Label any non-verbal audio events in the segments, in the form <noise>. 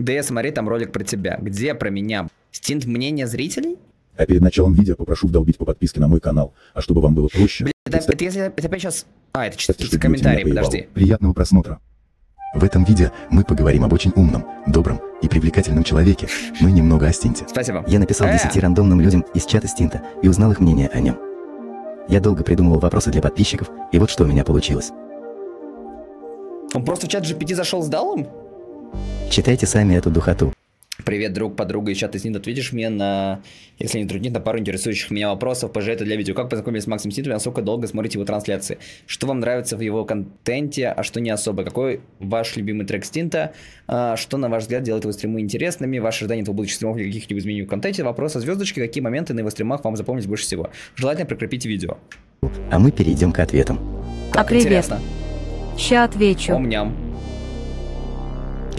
Да я смотри, там ролик про тебя. Где про меня? Стинт мнение зрителей? А перед началом видео попрошу вдолбить по подписке на мой канал. А чтобы вам было проще... Блин, это, это если это опять сейчас... А, это чисто комментарий, подожди. Приятного просмотра. В этом видео мы поговорим об очень умном, добром и привлекательном человеке. Мы немного о Стинте. Спасибо. Я написал Э! 10 рандомным людям из чата Стинта и узнал их мнение о нем. Я долго придумывал вопросы для подписчиков, и вот что у меня получилось. Он просто в чат GPT зашел, сдал им? Читайте сами эту духоту. Привет, друг, подруга из чата Снит. Ответишь мне на, если не труднит, на пару интересующих меня вопросов. ПЖ это для видео. Как познакомились с Максом и насколько долго смотрите его трансляции? Что вам нравится в его контенте, а что не особо? Какой ваш любимый трек Стинта? А, Что, на ваш взгляд, делает его стримы интересными? Ваши ожидания от будущих стримов или каких-либо изменений в контенте? Вопрос о звездочке. Какие моменты на его стримах вам запомнились больше всего? Желательно прикрепить видео. А мы перейдем к ответам. Так, А привет. интересно. Ща отвечу. Ом-ням.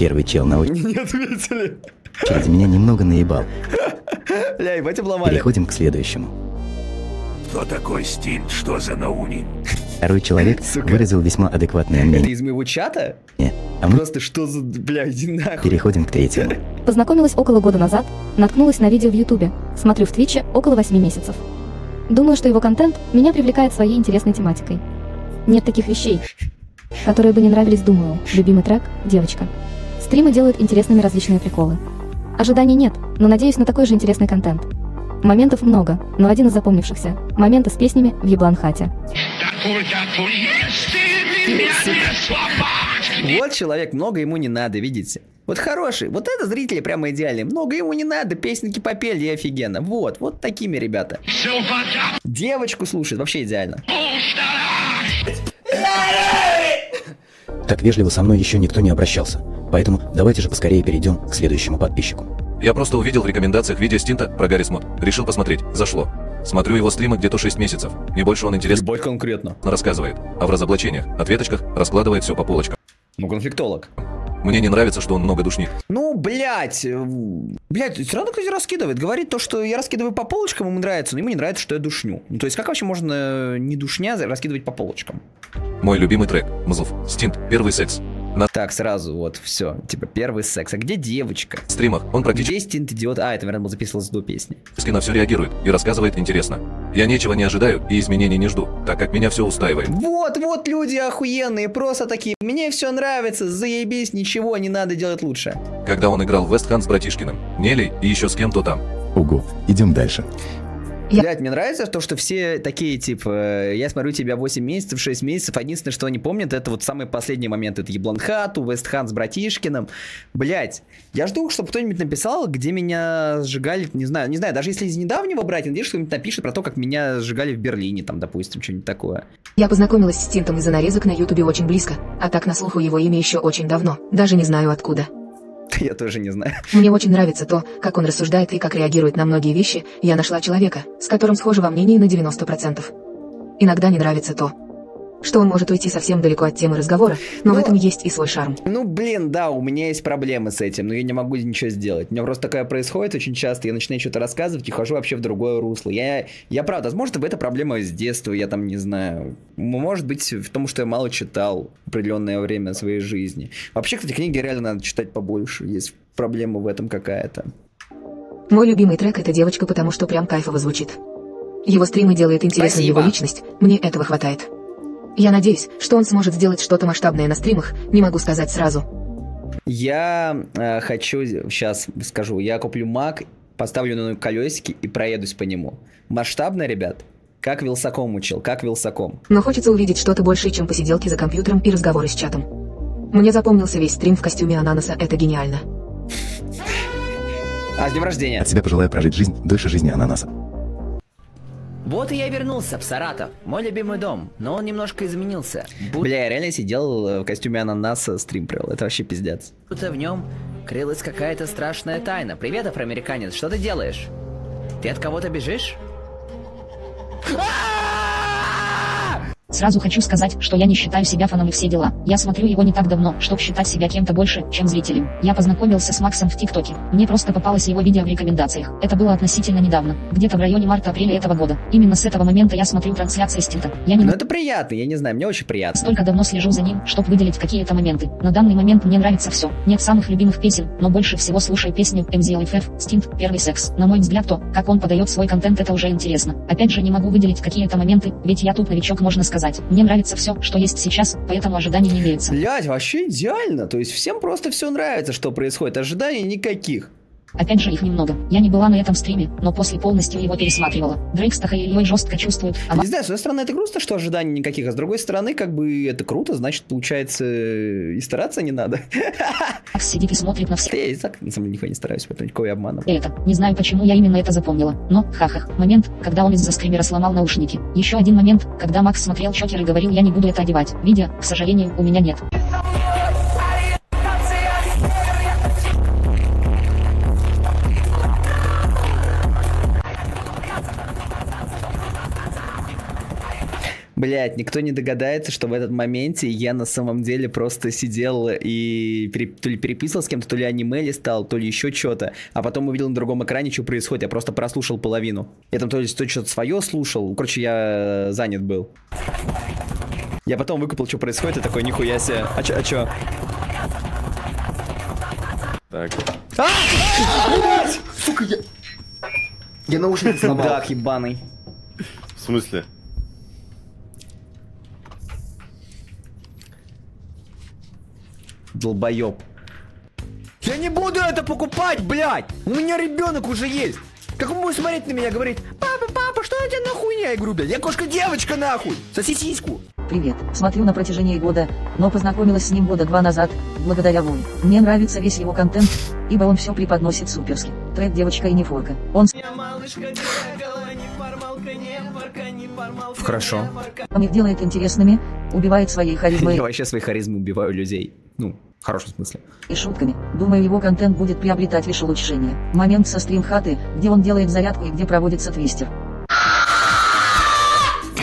Первый чел на <laughs> Не ответили. очереди меня немного наебал. Ля, ебать обломали. Переходим к следующему. Кто такой Стинт? Что за науни? Второй человек <laughs> Сука. выразил весьма адекватное Это мнение. из моего чата? А мы Просто что за... Бля, иди нахуй. переходим к третьему. <laughs> Познакомилась около года назад, наткнулась на видео в Ютубе, смотрю в Твиче около 8 месяцев. Думаю, что его контент меня привлекает своей интересной тематикой. Нет таких вещей, которые бы не нравились, думаю. Любимый трек – девочка. Стримы делают интересными различные приколы. Ожиданий нет, но надеюсь на такой же интересный контент. Моментов много, но один из запомнившихся – моменты с песнями в Ебланхате. Вот человек, много ему не надо, видите? Вот хороший, вот это зрители прямо идеальные. Много ему не надо, песенки попели и офигенно. Вот, вот такими ребята. Девочку слушает, вообще идеально. Так вежливо со мной еще никто не обращался. Поэтому давайте же поскорее перейдем к следующему подписчику. Я просто увидел в рекомендациях видео Стинта про Гаррис Мод. Решил посмотреть. Зашло. Смотрю его стримы где-то 6 месяцев. Не больше он интересно Любовь конкретно. рассказывает. А в разоблачениях, ответочках раскладывает все по полочкам. Ну, конфликтолог. Мне не нравится, что он много душнит. Ну, блядь, э, блядь, все равно кто-то раскидывает. Говорит то, что я раскидываю по полочкам, ему нравится, но ему не нравится, что я душню. Ну, то есть, как вообще можно не душня раскидывать по полочкам? Мой любимый трек. Мзлов. Стинт. Первый секс. На Так, сразу, вот, все. Типа, первый секс. А где девочка? стримах он практически Где стинт идиот? А, это, наверное, был записывалось до песни. на все реагирует и рассказывает интересно. Я ничего не ожидаю и изменений не жду, так как меня все устраивает. Вот, вот люди охуенные, просто такие. Мне все нравится, заебись, ничего не надо делать лучше. Когда он играл в Вестхан с братишкиным, Нелей и еще с кем-то там. Ого, идем дальше. Я- Блять, мне нравится то, что все такие, типа, э, я смотрю тебя 8 месяцев, 6 месяцев, единственное, что они помнят, это вот самый последний момент, это Ебланхату, Вестхан с братишкиным. Блять, я жду, чтобы кто-нибудь написал, где меня сжигали, не знаю, не знаю, даже если из недавнего брать, надеюсь, что кто-нибудь напишет про то, как меня сжигали в Берлине, там, допустим, что-нибудь такое. Я познакомилась с Тинтом из-за нарезок на Ютубе очень близко, а так на слуху его имя еще очень давно, даже не знаю откуда. <laughs> Я тоже не знаю. Мне очень нравится то, как он рассуждает и как реагирует на многие вещи, я нашла человека, с которым схожи во мнении на 90%. Иногда не нравится то, что он может уйти совсем далеко от темы разговора, но в Ну, этом есть и свой шарм. Ну, блин, да, у меня есть проблемы с этим, но я не могу ничего сделать. У меня просто такое происходит очень часто, я начинаю что-то рассказывать и хожу вообще в другое русло. Я, я правда, возможно, это проблема с детства, я там не знаю. Может быть, в том, что я мало читал определенное время своей жизни. Вообще, кстати, книги реально надо читать побольше, есть проблема в этом какая-то. Мой любимый трек это девочка, потому что прям кайфово звучит. Его стримы делает интересной Спасибо. его личность, мне этого хватает. Я надеюсь, что он сможет сделать что-то масштабное на стримах, не могу сказать сразу. Я э, хочу, сейчас скажу, я куплю Mac, поставлю на колесики и проедусь по нему. Масштабно, ребят? Как Вилсаком учил, как Вилсаком. Но хочется увидеть что-то большее, чем посиделки за компьютером и разговоры с чатом. Мне запомнился весь стрим в костюме ананаса, это гениально. А, с днем рождения. От себя пожелаю прожить жизнь дольше жизни ананаса. Вот и я вернулся в Саратов, мой любимый дом, но он немножко изменился. Бля, я реально сидел э, в костюме ананаса, стрим провел. Это вообще пиздец. Будто в нем крылась какая-то страшная тайна. Привет, афроамериканец, что ты делаешь? Ты от кого-то бежишь? Сразу хочу сказать, что я не считаю себя фаном и все дела. Я смотрю его не так давно, чтобы считать себя кем-то больше, чем зрителем. Я познакомился с Максом в ТикТоке. Мне просто попалось его видео в рекомендациях. Это было относительно недавно, где-то в районе марта-апреля этого года. Именно с этого момента я смотрю трансляции Стинта. Я не Ну это приятно, я не знаю, мне очень приятно. Столько давно слежу за ним, чтобы выделить какие-то моменты. На данный момент мне нравится все. Нет самых любимых песен, но больше всего слушаю песню MZLFF, Стинт, Первый секс. На мой взгляд, то, как он подает свой контент, это уже интересно. Опять же, не могу выделить какие-то моменты, ведь я тут новичок, можно сказать. Мне нравится все, что есть сейчас, поэтому ожиданий не имеется. Блять, вообще идеально. То есть всем просто все нравится, что происходит. Ожиданий никаких. Опять же их немного. Я не была на этом стриме, но после полностью его пересматривала. Дрейк с Тахаильей жестко чувствует, а Не знаю, с одной стороны это грустно, что ожиданий никаких, а с другой стороны, как бы это круто, значит, получается, и стараться не надо. <laughs> Сидит и смотрит на все Я и так, на самом деле, нихуя не стараюсь, поэтому никакого я обмана. это. Не знаю, почему я именно это запомнила. Но, хахах, момент, когда он из-за скримера сломал наушники. Еще один момент, когда Макс смотрел Чокер и говорил, я не буду это одевать. Видео, к сожалению, у меня нет. Блять, никто не догадается, что в этот моменте я на самом деле просто сидел и пере- то ли переписывал с кем-то, то ли аниме листал, то ли еще что-то, а потом увидел на другом экране, что происходит. Я просто прослушал половину. Я там то ли то что-то свое слушал, короче, я занят был. Я потом выкупил, что происходит, и такой, нихуя себе. А чё, а чё? Так. А! Сука, я... Я наушники сломал. <laughs> Мудак ебаный. В смысле? Долбоеб. Я не буду это покупать, блядь! У меня ребенок уже есть! Как он будет смотреть на меня и говорить, папа, папа, что это на хуйня? Я говорю, блядь, я кошка-девочка нахуй! Соси сиську! Привет, смотрю на протяжении года, но познакомилась с ним года два назад, благодаря Вой. Мне нравится весь его контент, ибо он все преподносит суперски. Трек «Девочка и не форка». Он с Хорошо. их делает интересными, убивает своей харизмой Я вообще своей харизмой убиваю людей. Ну, в хорошем смысле. и шутками. Думаю, его контент будет приобретать лишь улучшение. Момент со стрим-хаты, где он делает зарядку и где проводится твистер.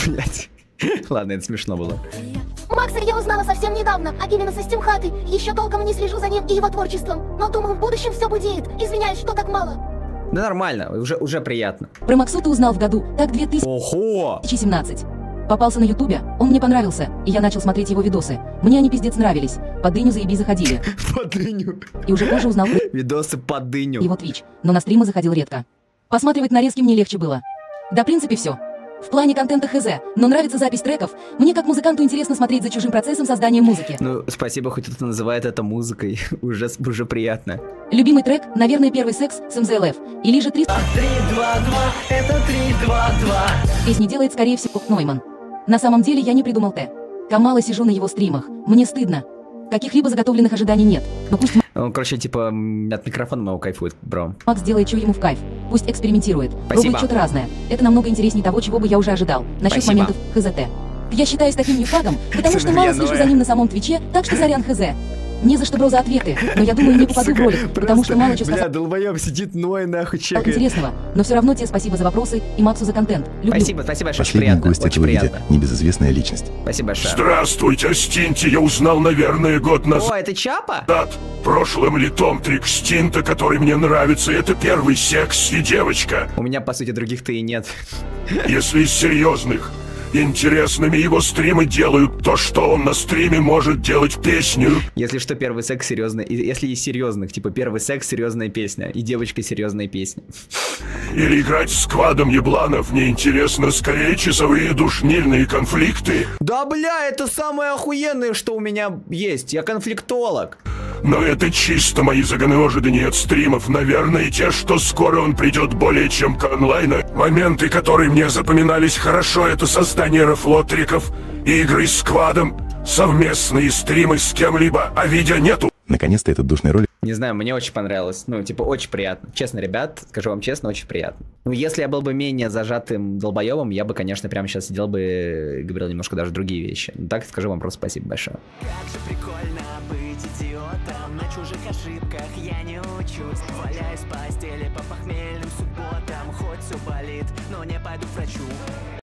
Блять. <laughs> Ладно, это смешно было. Макса я узнала совсем недавно, а именно со Стимхаты. Еще толком не слежу за ним и его творчеством. Но думаю, в будущем все будет. Извиняюсь, что так мало. Да нормально, уже, уже приятно. Про Максута узнал в году, так 2017. Ого! Попался на ютубе, он мне понравился, и я начал смотреть его видосы. Мне они пиздец нравились, под дыню заеби заходили. <laughs> По дыню. И уже позже узнал Видосы по дыню. его Twitch, но на стримы заходил редко. Посматривать нарезки мне легче было. Да, в принципе, все. В плане контента хз, но нравится запись треков. Мне как музыканту интересно смотреть за чужим процессом создания музыки. Ну, спасибо, хоть кто-то называет это музыкой. <laughs> уже, уже приятно. Любимый трек, наверное, первый секс с МЗЛФ. Или же 300. 3, 2, 2, это 3, 2, 2. Песни делает, скорее всего, Нойман. На самом деле я не придумал Т. Камала сижу на его стримах. Мне стыдно. Каких-либо заготовленных ожиданий нет. Но пусть Он, короче, типа, от микрофона моего кайфует, бро. Макс делает, что ему в кайф. Пусть экспериментирует. Спасибо. Пробует что-то разное. Это намного интереснее того, чего бы я уже ожидал. Насчет Спасибо. моментов ХЗТ. Я считаюсь таким нефагом, потому что мало слежу Ноя. за ним на самом Твиче, так что сорян ХЗ. Не за что, бро, за ответы, но я думаю, не попаду в ролик, потому что мало Бля, сказать долбоеб сидит, ной нахуй чекает. интересного. Но все равно тебе спасибо за вопросы и Максу за контент. Люблю. Спасибо, спасибо большое, очень Последний приятно, гость очень этого видео приятно. – небезызвестная личность. Спасибо большое. Здравствуйте, Стинти, я узнал, наверное, год назад. О, это Чапа? Прошлым летом трик Стинта, который мне нравится, это первый секс и девочка. У меня, по сути, других-то и нет. Если из серьезных, интересными его стримы делают то, что он на стриме может делать песню. Если что, первый секс серьезный. Если из серьезных, типа первый секс серьезная песня. И девочка серьезная песня. Или играть с сквадом ебланов, мне интересно скорее часовые душнильные конфликты. Да бля, это самое охуенное, что у меня есть. Я конфликтолог. Но это чисто мои загоны ожидания от стримов, наверное, те, что скоро он придет более чем к онлайну. Моменты, которые мне запоминались хорошо, это создание рафлотриков, игры с сквадом, совместные стримы с кем-либо, а видео нету. Наконец-то этот душный ролик Не знаю, мне очень понравилось. Ну, типа, очень приятно. Честно, ребят, скажу вам честно, очень приятно. Ну, если я был бы менее зажатым долбоебом, я бы, конечно, прямо сейчас сидел бы и говорил немножко даже другие вещи. Ну, так скажу вам просто спасибо большое. Прикольно быть идиотом На чужих ошибках я не учусь. Валяюсь в постели по похмельным субботам Хоть все болит, но не пойду к врачу